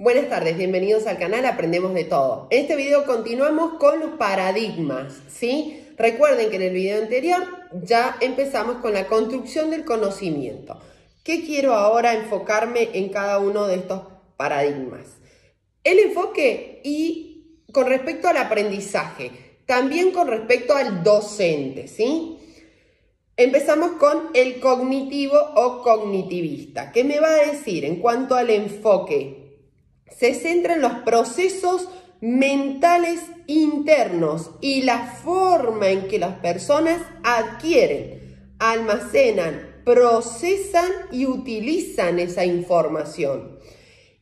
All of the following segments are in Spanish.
Buenas tardes, bienvenidos al canal Aprendemos de Todo. En este video continuamos con los paradigmas, ¿sí? Recuerden que en el video anterior ya empezamos con la construcción del conocimiento. ¿Qué quiero ahora enfocarme en cada uno de estos paradigmas? El enfoque y con respecto al aprendizaje, también con respecto al docente, ¿sí? Empezamos con el cognitivo o cognitivista. ¿Qué me va a decir en cuanto al enfoque se centra en los procesos mentales internos y la forma en que las personas adquieren, almacenan, procesan y utilizan esa información.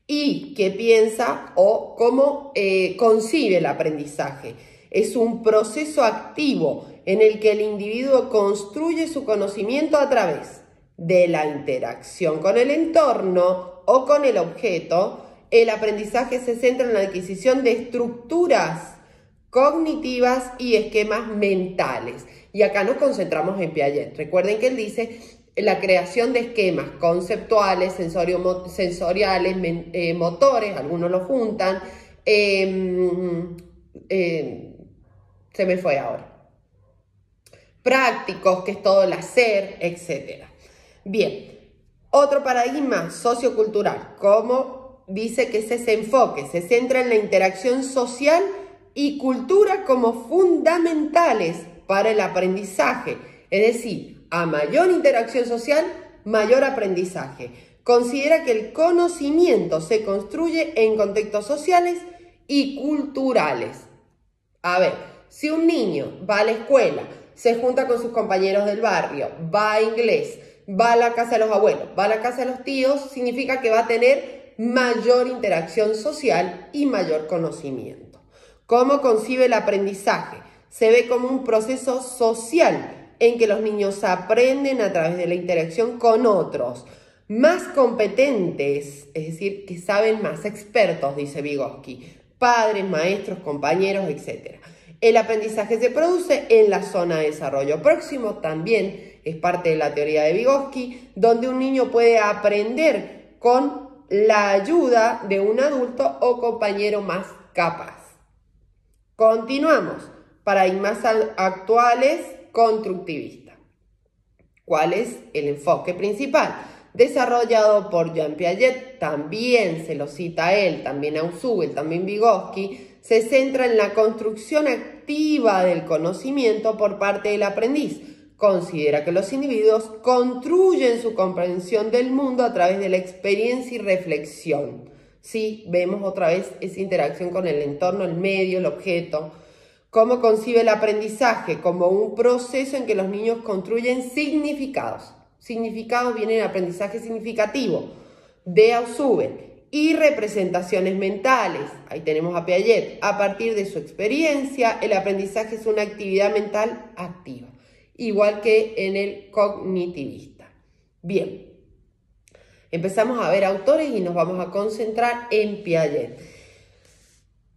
Y qué piensa o cómo eh, concibe el aprendizaje. Es un proceso activo en el que el individuo construye su conocimiento a través de la interacción con el entorno o con el objeto, el aprendizaje se centra en la adquisición de estructuras cognitivas y esquemas mentales. Y acá nos concentramos en Piaget. Recuerden que él dice la creación de esquemas conceptuales, sensoriales, eh, motores, algunos lo juntan. Em, em, se me fue ahora. Prácticos, que es todo el hacer, etc. Bien, otro paradigma sociocultural, como dice que es ese enfoque, se centra en la interacción social y cultura como fundamentales para el aprendizaje. Es decir, a mayor interacción social, mayor aprendizaje. Considera que el conocimiento se construye en contextos sociales y culturales. A ver, si un niño va a la escuela, se junta con sus compañeros del barrio, va a inglés, va a la casa de los abuelos, va a la casa de los tíos, significa que va a tener mayor interacción social y mayor conocimiento. ¿Cómo concibe el aprendizaje? Se ve como un proceso social en que los niños aprenden a través de la interacción con otros, más competentes, es decir, que saben más, expertos, dice Vygotsky, padres, maestros, compañeros, etc. El aprendizaje se produce en la zona de desarrollo próximo, también es parte de la teoría de Vygotsky, donde un niño puede aprender con la ayuda de un adulto o compañero más capaz. Continuamos. Paradigmas actuales constructivista. ¿Cuál es el enfoque principal? Desarrollado por Jean Piaget, también se lo cita él, también Ausubel, también Vygotsky, se centra en la construcción activa del conocimiento por parte del aprendiz, considera que los individuos construyen su comprensión del mundo a través de la experiencia y reflexión. Sí, vemos otra vez esa interacción con el entorno, el medio, el objeto. ¿Cómo concibe el aprendizaje? Como un proceso en que los niños construyen significados. Significados viene el aprendizaje significativo de Ausubel y representaciones mentales. Ahí tenemos a Piaget. A partir de su experiencia, el aprendizaje es una actividad mental activa igual que en el cognitivista. Bien, empezamos a ver autores y nos vamos a concentrar en Piaget.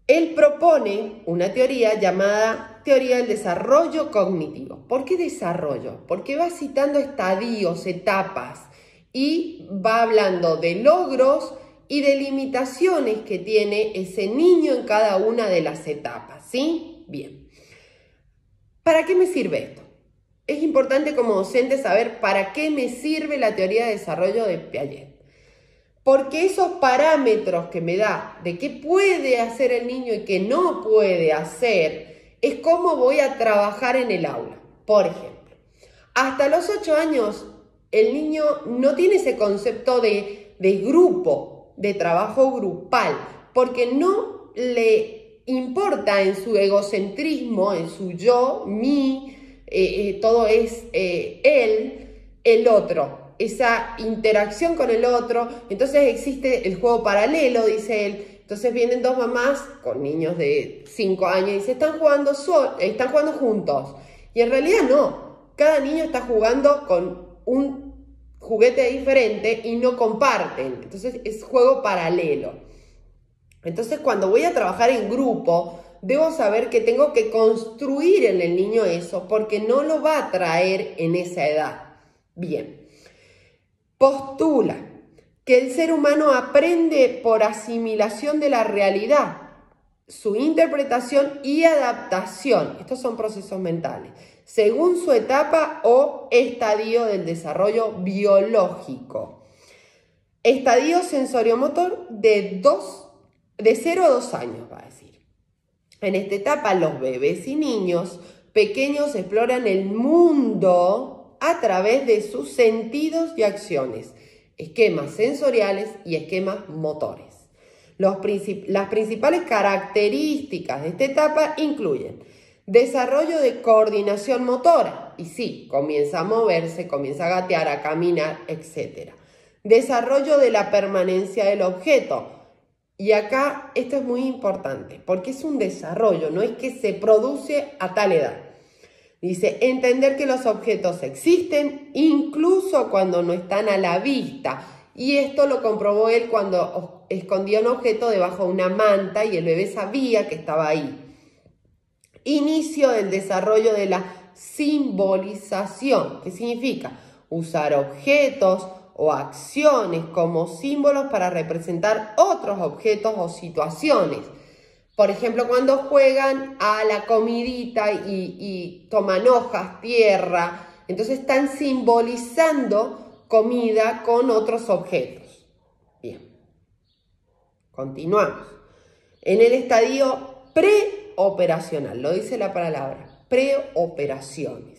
Él propone una teoría llamada teoría del desarrollo cognitivo. ¿Por qué desarrollo? Porque va citando estadios, etapas y va hablando de logros y de limitaciones que tiene ese niño en cada una de las etapas. ¿Sí? Bien. ¿Para qué me sirve esto? Es importante como docente saber para qué me sirve la teoría de desarrollo de Piaget. Porque esos parámetros que me da de qué puede hacer el niño y qué no puede hacer, es cómo voy a trabajar en el aula. Por ejemplo, hasta los 8 años el niño no tiene ese concepto de, de grupo, de trabajo grupal, porque no le importa en su egocentrismo, en su yo, mi, eh, eh, todo es eh, él, el otro, esa interacción con el otro. Entonces existe el juego paralelo, dice él. Entonces vienen dos mamás con niños de 5 años y se están jugando, están jugando juntos. Y en realidad no. Cada niño está jugando con un juguete diferente y no comparten. Entonces es juego paralelo. Entonces cuando voy a trabajar en grupo, debo saber que tengo que construir en el niño eso porque no lo va a traer en esa edad. Bien, postula que el ser humano aprende por asimilación de la realidad, su interpretación y adaptación. Estos son procesos mentales, según su etapa o estadio del desarrollo biológico. Estadio sensoriomotor de, dos, de 0 a 2 años, va a decir. En esta etapa los bebés y niños pequeños exploran el mundo a través de sus sentidos y acciones esquemas sensoriales y esquemas motores. las principales características de esta etapa incluyen desarrollo de coordinación motora, y sí, comienza a moverse, comienza a gatear, a caminar, etc. Desarrollo de la permanencia del objeto. Y acá esto es muy importante, porque es un desarrollo, no es que se produce a tal edad. Dice, entender que los objetos existen incluso cuando no están a la vista. Y esto lo comprobó él cuando escondía un objeto debajo de una manta y el bebé sabía que estaba ahí. Inicio del desarrollo de la simbolización, ¿Qué significa usar objetos o acciones como símbolos para representar otros objetos o situaciones. Por ejemplo, cuando juegan a la comidita y, toman hojas, tierra, entonces están simbolizando comida con otros objetos. Bien, continuamos. En el estadio preoperacional, lo dice la palabra, preoperaciones.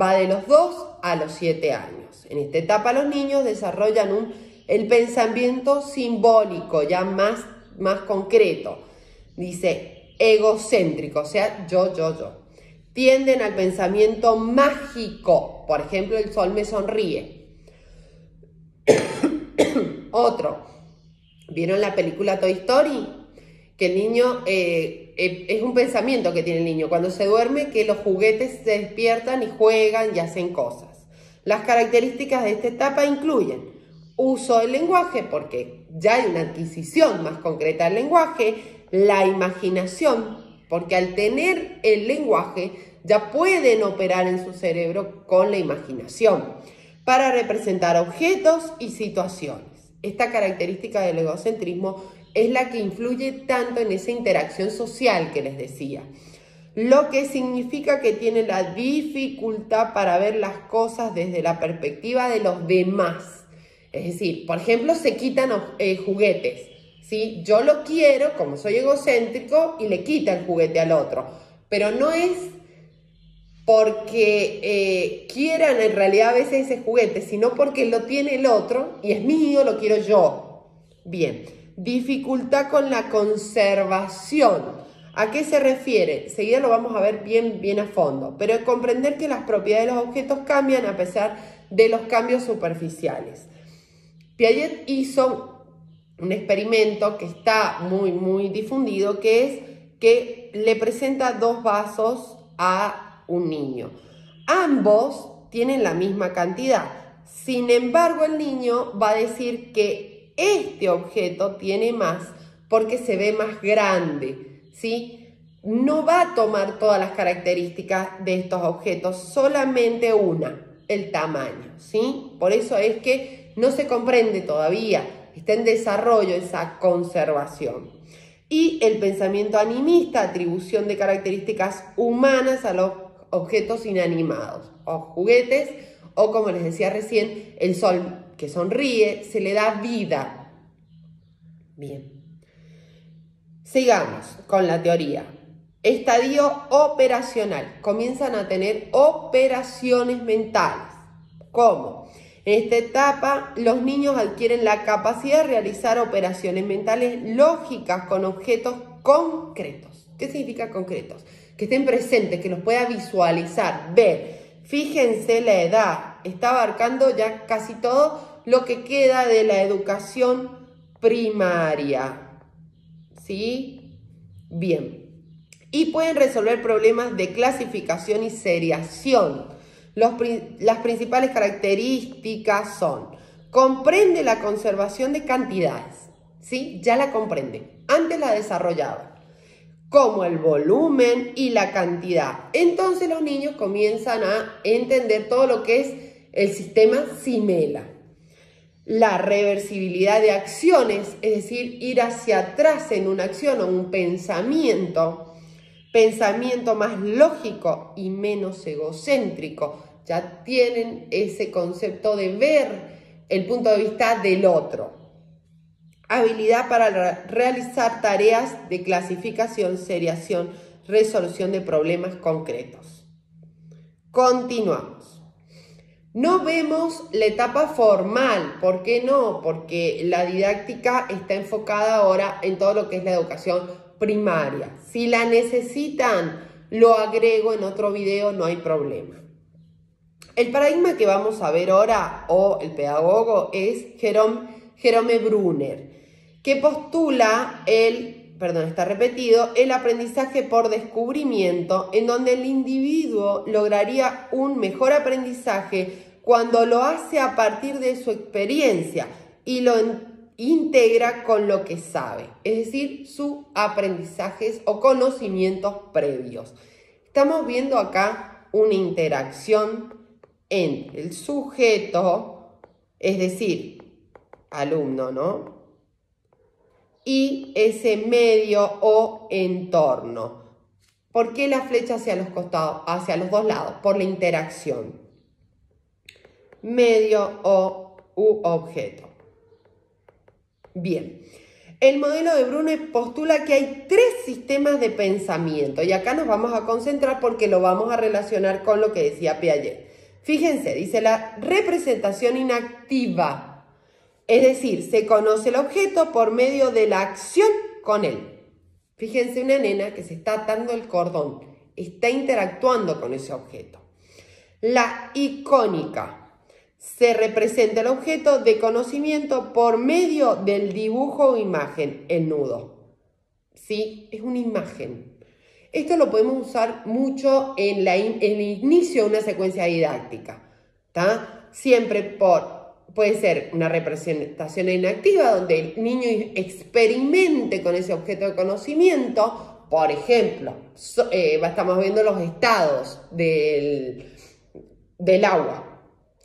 Va de los 2 a los 7 años. En esta etapa los niños desarrollan el pensamiento simbólico, ya más, más concreto dice egocéntrico, o sea, yo, yo, yo. Tienden al pensamiento mágico, por ejemplo, el sol me sonríe. Otro, ¿vieron la película Toy Story? Que el niño, eh, eh, es un pensamiento que tiene el niño, cuando se duerme, que los juguetes se despiertan y juegan y hacen cosas. Las características de esta etapa incluyen uso del lenguaje, porque ya hay una adquisición más concreta del lenguaje, la imaginación, porque al tener el lenguaje ya pueden operar en su cerebro con la imaginación para representar objetos y situaciones. Esta característica del egocentrismo es la que influye tanto en esa interacción social que les decía, lo que significa que tiene la dificultad para ver las cosas desde la perspectiva de los demás. Es decir, por ejemplo, se quitan eh, juguetes ¿sí? Yo lo quiero, como soy egocéntrico, y le quita el juguete al otro. Pero no es porque eh, quieran en realidad a veces ese juguete, sino porque lo tiene el otro y es mío, lo quiero yo. Bien, dificultad con la conservación. ¿A qué se refiere? Seguida lo vamos a ver bien, bien a fondo, pero comprender que las propiedades de los objetos cambian a pesar de los cambios superficiales. Piaget hizo un experimento que está muy, muy difundido, que es que le presenta dos vasos a un niño. Ambos tienen la misma cantidad. Sin embargo, el niño va a decir que este objeto tiene más porque se ve más grande, ¿sí? No va a tomar todas las características de estos objetos, solamente una, el tamaño, ¿sí? Por eso es que no se comprende todavía está en desarrollo esa conservación. Y el pensamiento animista, atribución de características humanas a los objetos inanimados, o juguetes, o como les decía recién, el sol que sonríe, se le da vida. Bien. Sigamos con la teoría. Estadio operacional. Comienzan a tener operaciones mentales. ¿Cómo? En esta etapa, los niños adquieren la capacidad de realizar operaciones mentales lógicas con objetos concretos. ¿Qué significa concretos? Que estén presentes, que los pueda visualizar, ver. Fíjense la edad, está abarcando ya casi todo lo que queda de la educación primaria. ¿Sí? Bien. Y pueden resolver problemas de clasificación y seriación las principales características son, comprende la conservación de cantidades, ¿sí? Ya la comprende, antes la desarrollaba, como el volumen y la cantidad. Entonces los niños comienzan a entender todo lo que es el sistema Simela. la reversibilidad de acciones, es decir, ir hacia atrás en una acción o un pensamiento, pensamiento más lógico y menos egocéntrico. Ya tienen ese concepto de ver el punto de vista del otro. Habilidad para realizar tareas de clasificación, seriación, resolución de problemas concretos. Continuamos. No vemos la etapa formal. ¿Por qué no? Porque la didáctica está enfocada ahora en todo lo que es la educación primaria. Si la necesitan, lo agrego en otro video, no hay problema. El paradigma que vamos a ver ahora, o el pedagogo, es Jerome, Jerome Brunner, que postula el, perdón, está repetido, el aprendizaje por descubrimiento, en donde el individuo lograría un mejor aprendizaje cuando lo hace a partir de su experiencia y lo integra con lo que sabe, es decir, sus aprendizajes o conocimientos previos. Estamos viendo acá una interacción entre el sujeto, es decir, alumno, ¿no? Y ese medio o entorno. ¿Por qué la flecha hacia los costados, hacia los dos lados? Por la interacción medio o u objeto. Bien, el modelo de Brune postula que hay tres sistemas de pensamiento y acá nos vamos a concentrar porque lo vamos a relacionar con lo que decía Piaget. Fíjense, dice la representación inactiva, es decir, se conoce el objeto por medio de la acción con él. Fíjense una nena que se está atando el cordón, está interactuando con ese objeto. La icónica, se representa el objeto de conocimiento por medio del dibujo o imagen, el nudo. ¿Sí? Es una imagen. Esto lo podemos usar mucho en, el inicio de una secuencia didáctica. Siempre por, puede ser una representación inactiva donde el niño experimente con ese objeto de conocimiento. Por ejemplo, eh, estamos viendo los estados del, del agua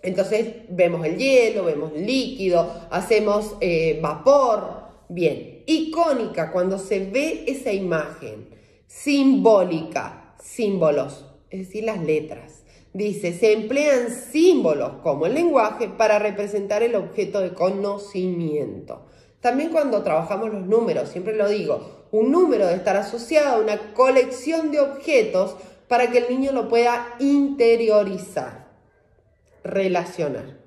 entonces vemos el hielo, vemos el líquido, hacemos eh, vapor. Bien, icónica, cuando se ve esa imagen, simbólica, símbolos, es decir, las letras. Dice, se emplean símbolos como el lenguaje para representar el objeto de conocimiento. También cuando trabajamos los números, siempre lo digo, un número debe estar asociado a una colección de objetos para que el niño lo pueda interiorizar relacionar.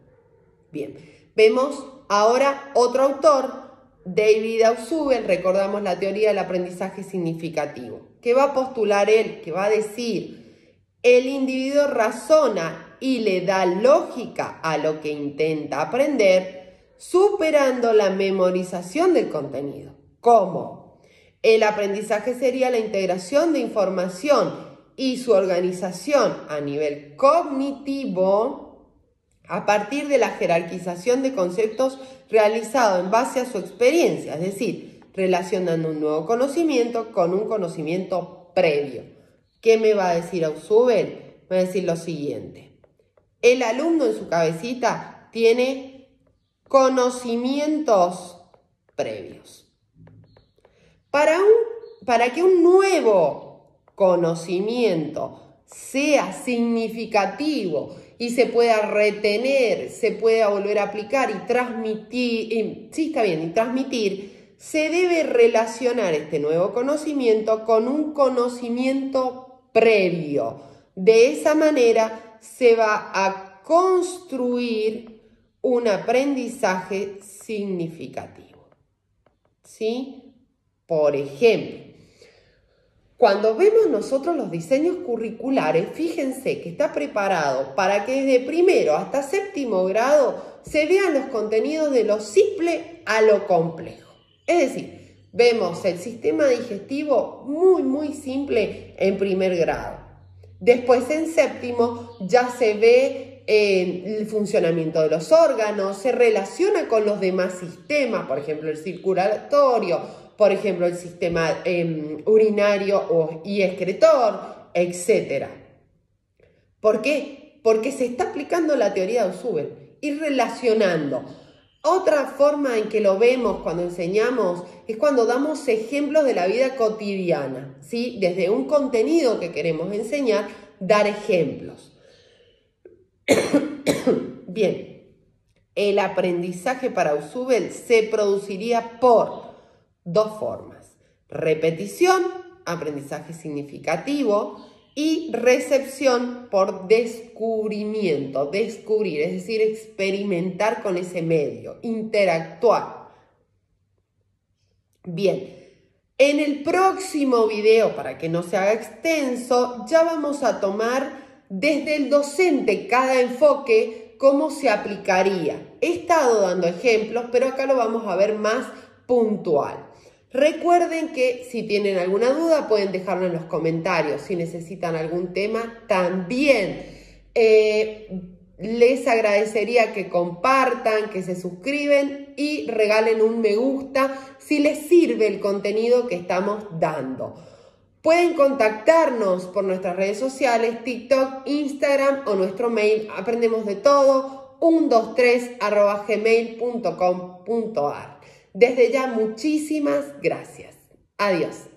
Bien, vemos ahora otro autor, David Ausubel, recordamos la teoría del aprendizaje significativo, que va a postular él, que va a decir, el individuo razona y le da lógica a lo que intenta aprender, superando la memorización del contenido. ¿Cómo? El aprendizaje sería la integración de información y su organización a nivel cognitivo a partir de la jerarquización de conceptos realizado en base a su experiencia, es decir, relacionando un nuevo conocimiento con un conocimiento previo. ¿Qué me va a decir Ausubel? Va a decir lo siguiente. El alumno en su cabecita tiene conocimientos previos. Para, un, para que un nuevo conocimiento sea significativo y se pueda retener, se pueda volver a aplicar y transmitir, sí está bien, y transmitir, se debe relacionar este nuevo conocimiento con un conocimiento previo. De esa manera se va a construir un aprendizaje significativo. ¿Sí? Por ejemplo, cuando vemos nosotros los diseños curriculares, fíjense que está preparado para que desde primero hasta séptimo grado se vean los contenidos de lo simple a lo complejo. Es decir, vemos el sistema digestivo muy, muy simple en primer grado. Después en séptimo ya se ve eh, el funcionamiento de los órganos, se relaciona con los demás sistemas, por ejemplo el circulatorio, por ejemplo, el sistema em, urinario y excretor, etc. ¿Por qué? Porque se está aplicando la teoría de Usubel y relacionando Otra forma en que lo vemos cuando enseñamos es cuando damos ejemplos de la vida cotidiana, ¿sí? Desde un contenido que queremos enseñar, dar ejemplos. Bien, el aprendizaje para Usubel se produciría por dos formas. Repetición, aprendizaje significativo, y recepción por descubrimiento, descubrir, es decir, experimentar con ese medio, interactuar. Bien, en el próximo video, para que no se haga extenso, ya vamos a tomar desde el docente cada enfoque cómo se aplicaría. He estado dando ejemplos, pero acá lo vamos a ver más puntual. Recuerden que si tienen alguna duda pueden dejarlo en los comentarios. Si necesitan algún tema, también. Eh, les agradecería que compartan, que se suscriben y regalen un me gusta si les sirve el contenido que estamos dando. Pueden contactarnos por nuestras redes sociales, TikTok, Instagram o nuestro mail. Aprendemos de todo, 123 gmail.com.ar. Desde ya, muchísimas gracias. Adiós.